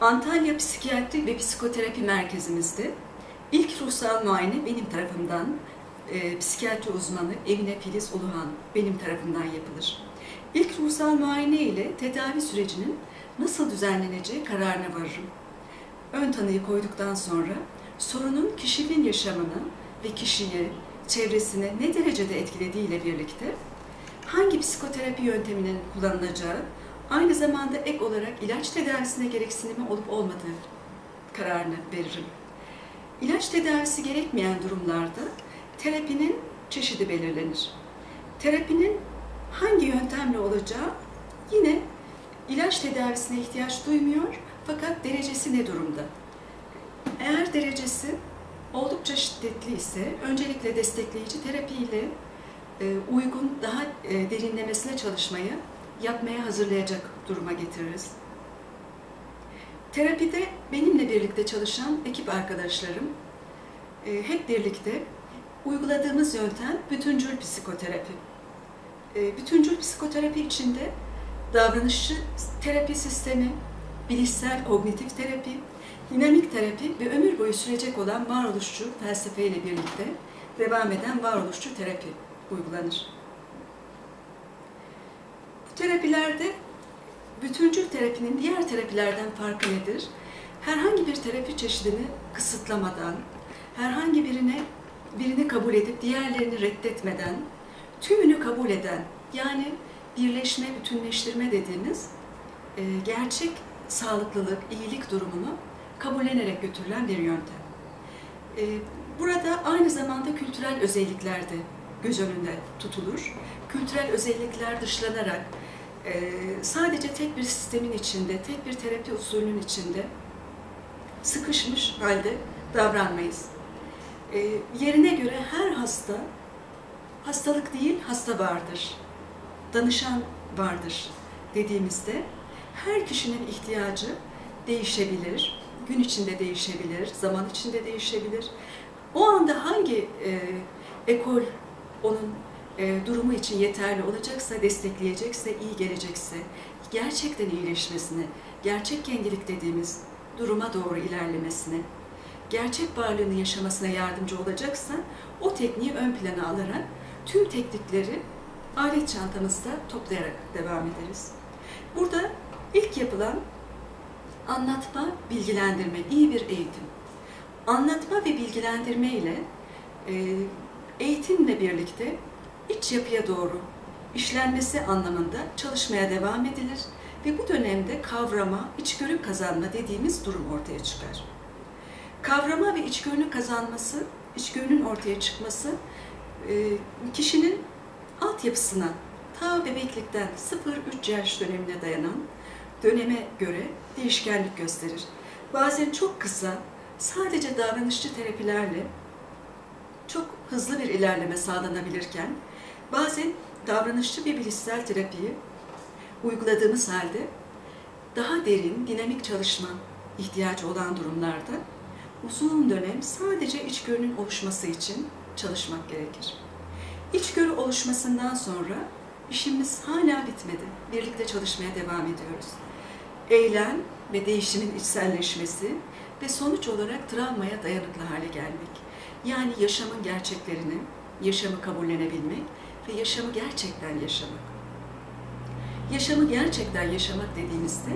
Antalya Psikiyatri ve Psikoterapi Merkezimizde ilk ruhsal muayene benim tarafımdan, e, psikiyatri uzmanı Emine Filiz Uluhan benim tarafından yapılır. İlk ruhsal muayene ile tedavi sürecinin nasıl düzenleneceği kararına varırım. Ön tanıyı koyduktan sonra sorunun kişinin yaşamını ve kişiyi, çevresine ne derecede etkilediğiyle birlikte hangi psikoterapi yönteminin kullanılacağı, aynı zamanda ek olarak ilaç tedavisine gereksinimi olup olmadığı kararını veririm. İlaç tedavisi gerekmeyen durumlarda terapinin çeşidi belirlenir. Terapinin hangi yöntemle olacağı yine ilaç tedavisine ihtiyaç duymuyor fakat derecesi ne durumda? Eğer derecesi oldukça şiddetli ise öncelikle destekleyici terapiyle e, uygun, daha e, derinlemesine çalışmayı yapmaya hazırlayacak duruma getiririz. Terapide benimle birlikte çalışan ekip arkadaşlarım e, hep birlikte uyguladığımız yöntem bütüncül psikoterapi. Bütüncül psikoterapi içinde davranışçı terapi sistemi, bilişsel kognitif terapi, dinamik terapi ve ömür boyu sürecek olan varoluşçu felsefeyle birlikte devam eden varoluşçu terapi uygulanır. Terapilerde bütüncül terapinin diğer terapilerden farkı nedir? Herhangi bir terapi çeşidini kısıtlamadan, herhangi birine birini kabul edip diğerlerini reddetmeden, tümünü kabul eden, yani birleşme, bütünleştirme dediğimiz e, gerçek sağlıklılık, iyilik durumunu kabullenerek götürülen bir yöntem. E, burada aynı zamanda kültürel özellikler de göz önünde tutulur. Kültürel özellikler dışlanarak e, sadece tek bir sistemin içinde, tek bir terapi usulünün içinde sıkışmış halde davranmayız. E, yerine göre her hasta, hastalık değil hasta vardır, danışan vardır dediğimizde her kişinin ihtiyacı değişebilir, gün içinde değişebilir, zaman içinde değişebilir. O anda hangi e, ekol onun e, durumu için yeterli olacaksa, destekleyecekse, iyi gelecekse, gerçekten iyileşmesine, gerçek kendilik dediğimiz duruma doğru ilerlemesine, gerçek varlığını yaşamasına yardımcı olacaksa, o tekniği ön plana alarak tüm teknikleri alet çantamızda toplayarak devam ederiz. Burada ilk yapılan anlatma, bilgilendirme, iyi bir eğitim. Anlatma ve bilgilendirme ile e, eğitimle birlikte iç yapıya doğru işlenmesi anlamında çalışmaya devam edilir ve bu dönemde kavrama, içgörü kazanma dediğimiz durum ortaya çıkar. Kavrama ve içgörünün kazanması, içgörünün ortaya çıkması e, kişinin altyapısına ta bebeklikten 0-3 yaş dönemine dayanan döneme göre değişkenlik gösterir. Bazen çok kısa, sadece davranışçı terapilerle çok hızlı bir ilerleme sağlanabilirken bazen davranışçı ve bilişsel terapiyi uyguladığımız halde daha derin, dinamik çalışma ihtiyacı olan durumlarda uzun dönem sadece içgörünün oluşması için çalışmak gerekir. İçgörü oluşmasından sonra işimiz hala bitmedi. Birlikte çalışmaya devam ediyoruz. Eylem ve değişimin içselleşmesi ve sonuç olarak travmaya dayanıklı hale gelmek. Yani yaşamın gerçeklerini, yaşamı kabullenebilmek ve yaşamı gerçekten yaşamak. Yaşamı gerçekten yaşamak dediğimizde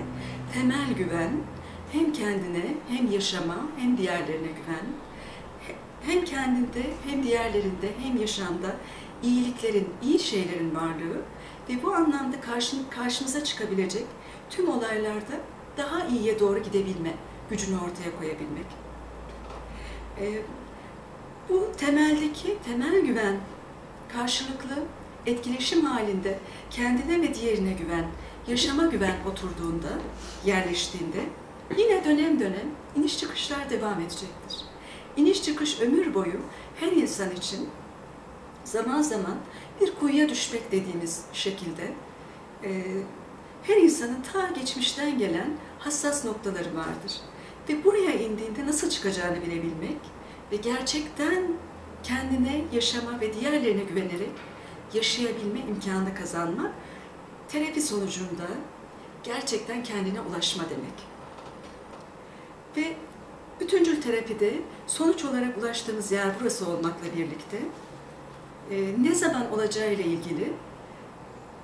temel güven, hem kendine hem yaşama hem diğerlerine güven, hem kendinde hem diğerlerinde hem yaşamda iyiliklerin, iyi şeylerin varlığı ve bu anlamda karşımıza çıkabilecek tüm olaylarda daha iyiye doğru gidebilme gücünü ortaya koyabilmek. Ee, bu temeldeki temel güven, karşılıklı etkileşim halinde kendine ve diğerine güven, yaşama güven oturduğunda, yerleştiğinde yine dönem dönem iniş çıkışlar devam edecektir. İniş çıkış ömür boyu her insan için zaman zaman bir kuyuya düşmek dediğimiz şekilde e, her insanın ta geçmişten gelen hassas noktaları vardır. Ve buraya indiğinde nasıl çıkacağını bilebilmek ve gerçekten kendine yaşama ve diğerlerine güvenerek yaşayabilme imkanı kazanma terapi sonucunda gerçekten kendine ulaşma demek. Ve bütüncül terapide sonuç olarak ulaştığımız yer burası olmakla birlikte e, ne zaman olacağı ile ilgili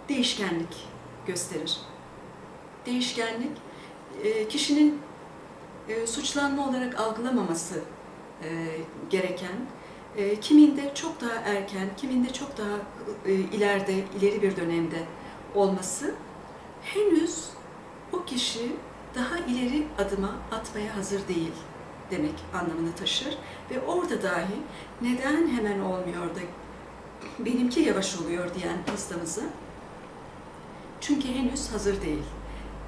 değişkenlik gösterir. Değişkenlik e, kişinin e, suçlanma olarak algılamaması e, gereken, e, kiminde çok daha erken, kiminde çok daha e, ileride, ileri bir dönemde olması henüz o kişi daha ileri adıma atmaya hazır değil demek anlamını taşır ve orada dahi neden hemen olmuyor da benimki yavaş oluyor diyen hastamıza çünkü henüz hazır değil.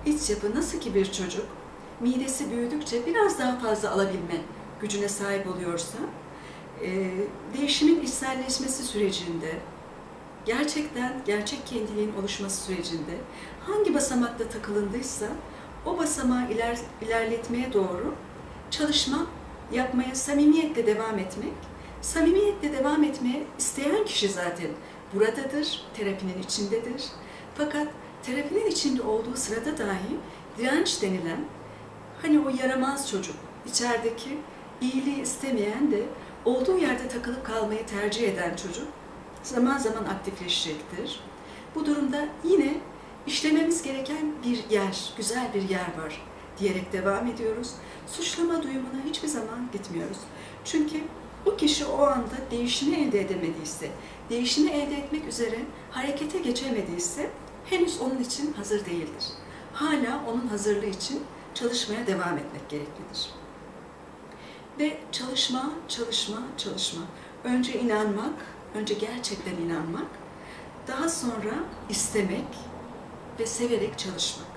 İç yapı nasıl ki bir çocuk midesi büyüdükçe biraz daha fazla alabilme gücüne sahip oluyorsa e, değişimin içselleşmesi sürecinde gerçekten gerçek kendiliğin oluşması sürecinde hangi basamakta takılındıysa o basamağı iler, ilerletmeye doğru çalışma yapmaya samimiyetle devam etmek. Samimiyetle devam etmeye isteyen kişi zaten buradadır, terapinin içindedir. Fakat terapinin içinde olduğu sırada dahi direnç denilen hani o yaramaz çocuk, içerideki iyiliği istemeyen de olduğu yerde takılıp kalmayı tercih eden çocuk zaman zaman aktifleşecektir. Bu durumda yine işlememiz gereken bir yer, güzel bir yer var diyerek devam ediyoruz. Suçlama duyumuna hiçbir zaman gitmiyoruz. Çünkü o kişi o anda değişimi elde edemediyse, değişimi elde etmek üzere harekete geçemediyse henüz onun için hazır değildir. Hala onun hazırlığı için çalışmaya devam etmek gereklidir. Ve çalışma, çalışma, çalışma. Önce inanmak, önce gerçekten inanmak, daha sonra istemek ve severek çalışmak.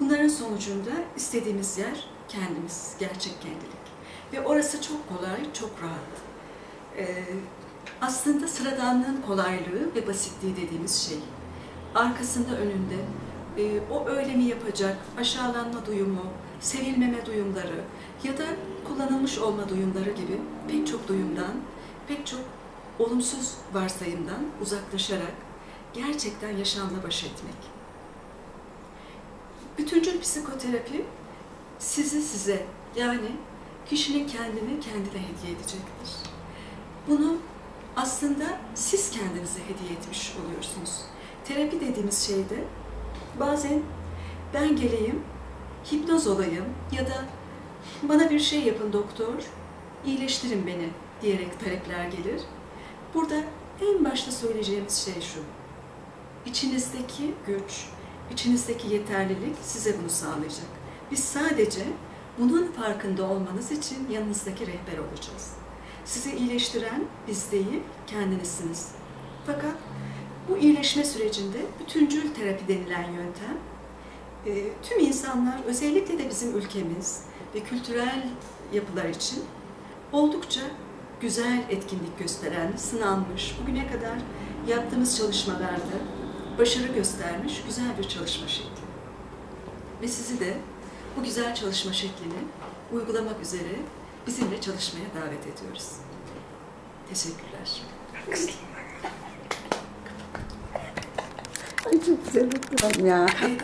Bunların sonucunda istediğimiz yer kendimiz, gerçek kendilik. Ve orası çok kolay, çok rahat. Ee, aslında sıradanlığın kolaylığı ve basitliği dediğimiz şey. Arkasında, önünde, e, o öyle mi yapacak, aşağılanma duyumu, sevilmeme duyumları ya da kullanılmış olma duyumları gibi pek çok duyumdan, pek çok olumsuz varsayımdan uzaklaşarak gerçekten yaşamla baş etmek. Bütüncül psikoterapi sizi size yani kişinin kendini kendine hediye edecektir. Bunu aslında siz kendinize hediye etmiş oluyorsunuz. Terapi dediğimiz şeyde bazen ben geleyim, hipnoz olayım ya da bana bir şey yapın doktor, iyileştirin beni diyerek talepler gelir. Burada en başta söyleyeceğimiz şey şu. İçinizdeki güç, içinizdeki yeterlilik size bunu sağlayacak. Biz sadece bunun farkında olmanız için yanınızdaki rehber olacağız. Sizi iyileştiren biz değil, kendinizsiniz. Fakat bu iyileşme sürecinde bütüncül terapi denilen yöntem e, tüm insanlar özellikle de bizim ülkemiz ve kültürel yapılar için oldukça güzel etkinlik gösteren, sınanmış, bugüne kadar yaptığımız çalışmalarda başarı göstermiş güzel bir çalışma şekli. Ve sizi de bu güzel çalışma şeklini uygulamak üzere bizimle çalışmaya davet ediyoruz. Teşekkürler. Ay çok güzel ya. Kayıt